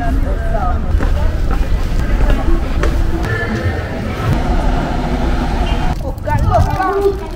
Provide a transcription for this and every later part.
Cắn bột con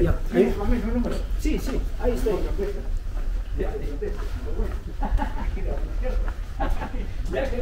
Ya. ¿Eh? Sí, sí, ahí estoy. Ya que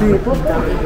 对不对？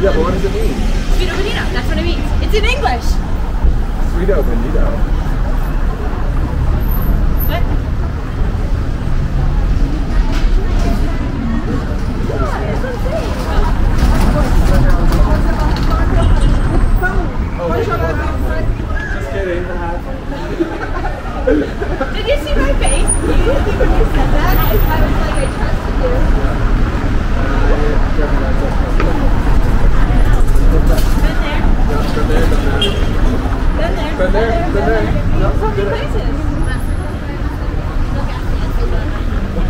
Yeah. But what does it mean? Sweeto bonito. That's what it means. It's in English. Sweet bonito. What? Oh, Just kidding. Did you see my face? Immediately when you said that, I, I was like, I trusted you. Been there. Been there. Been there, been there. No, So many it. places.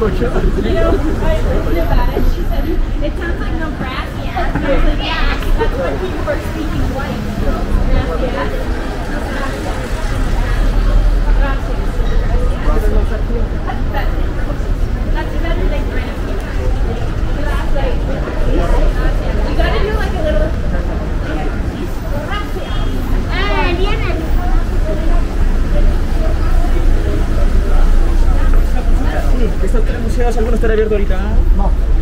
Oh, You know, I her about it. She said, it sounds like like, yeah, that's when people were speaking white. Nebraska. That's better than Granny. You gotta do like a little. ¿Estos tres museos alguno estará abierto ahorita? No.